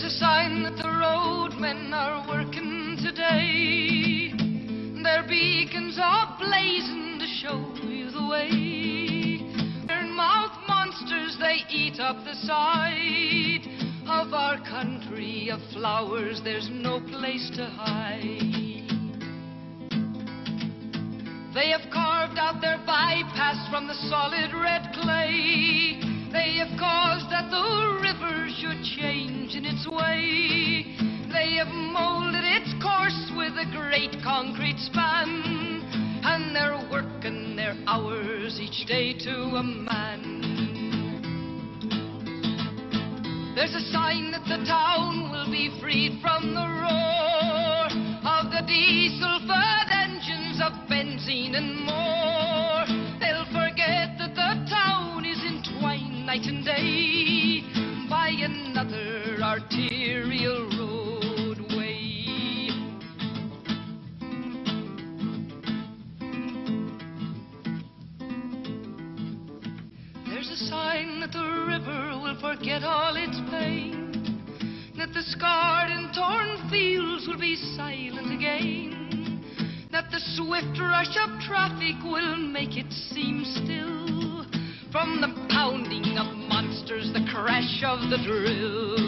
There's a sign that the roadmen are working today. Their beacons are blazing to show you the way. Their mouth monsters, they eat up the side of our country of flowers. There's no place to hide. They have carved out their bypass from the solid its way. They have molded its course with a great concrete span. And they're working their hours each day to a man. There's a sign that the town will be freed from the roar of the diesel fed engines of benzene and more. They'll forget that the town is entwined night and day arterial roadway. There's a sign that the river will forget all its pain. That the scarred and torn fields will be silent again. That the swift rush of traffic will make it seem still. From the pounding of monsters, the crash of the drill.